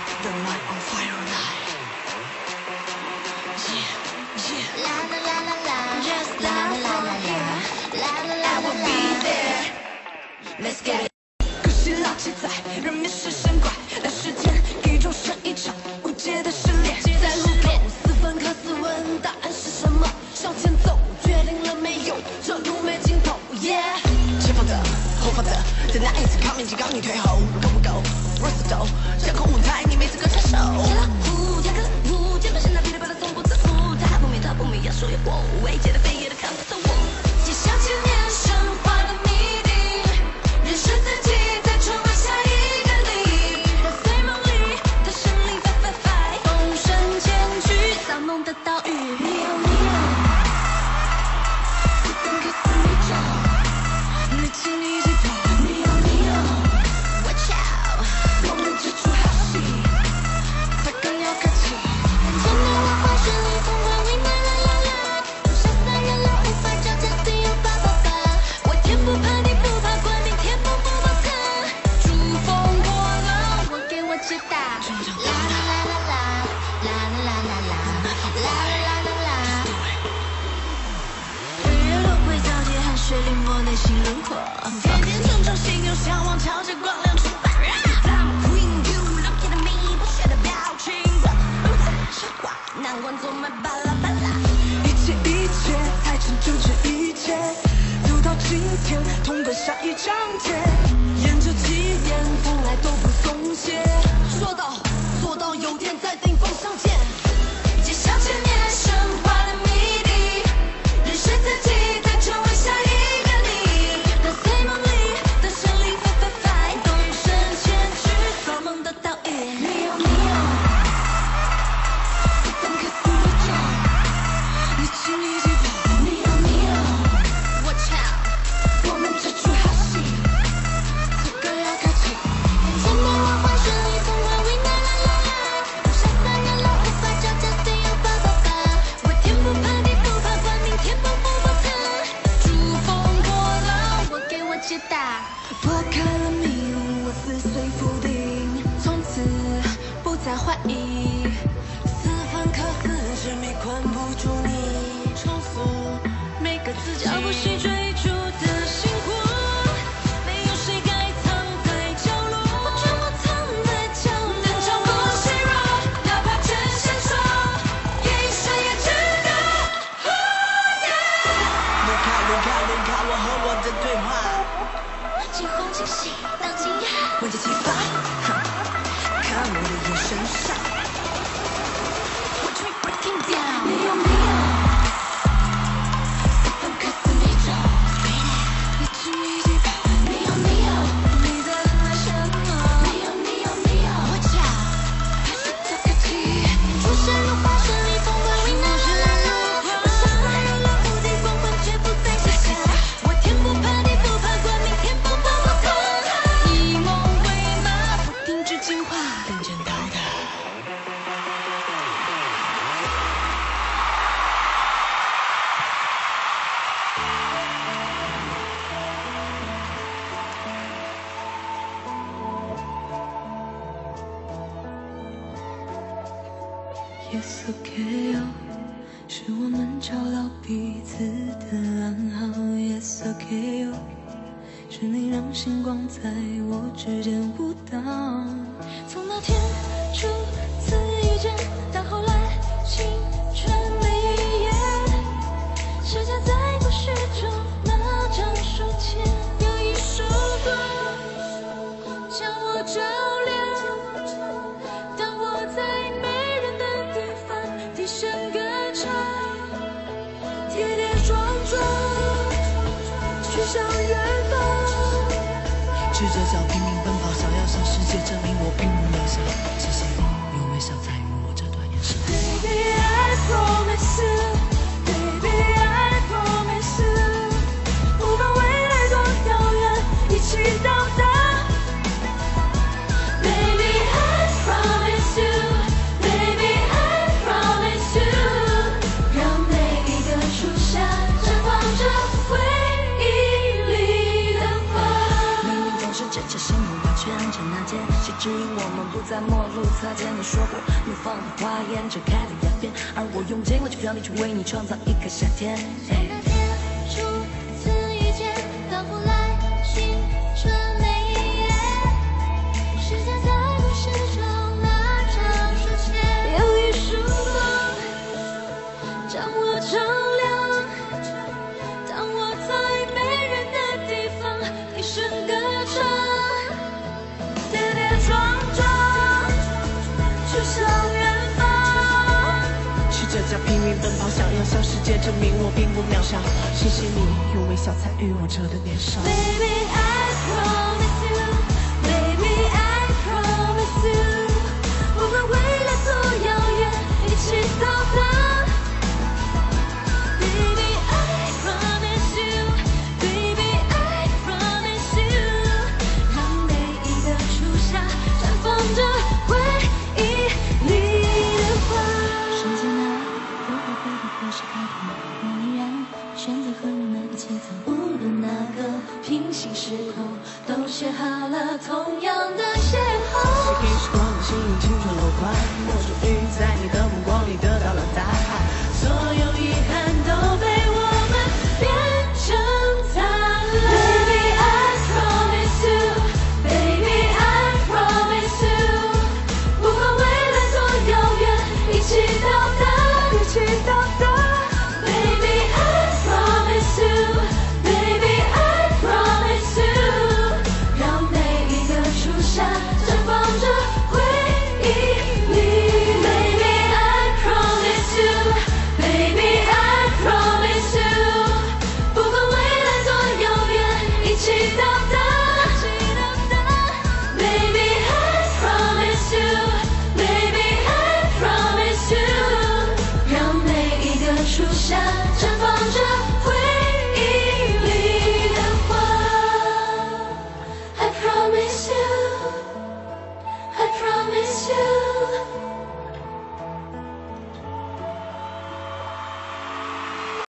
The night on fire night. Yeah, yeah. La la la la la, Just la la like la la from la, la la I la will la be la. there. Let's get it. 可惜拉扯在人面是神怪，但时间宇宙是一场无解的失恋，在路边斯芬克斯问答案是什么？向前走，决定了没有？这路没尽头，Yeah。前方的，后方的，在那一次抗命机刚你退后，够不够？Rose 走，架空舞台你没资格插手。天老虎，天个舞，键盘现在噼里啪啦从不自负，他不明他不明，要说也我，未解的心轮廓。天天成长，心有向往，朝着光亮出发。I'm queen, you look at me，不屑的表情，如此奢华，难关总埋巴拉巴拉。一切一切，才成就这一切，走到今天，通关下一章节。沿着起点，从来都不松懈。说到做到，有天在顶峰相见。定，从此不再怀疑。四分克斯之谜困不住你，重复每个字脚步 Yes, okay 哦，是我们找到彼此的暗号。Yes, okay 哦，是你让星光在我指尖舞蹈。从那天初次遇见，去向远方。赤着脚拼命奔跑，想要向世界证明我并不渺小。谢谢你用微笑参与我这段人生。在陌路擦肩，你说过怒放的花，沿着开的崖边，而我用尽了全力去为你创造一个夏天。奔跑想要向世界证明我并不渺小谢谢你用微笑参与我这的年少。到了同样的邂逅。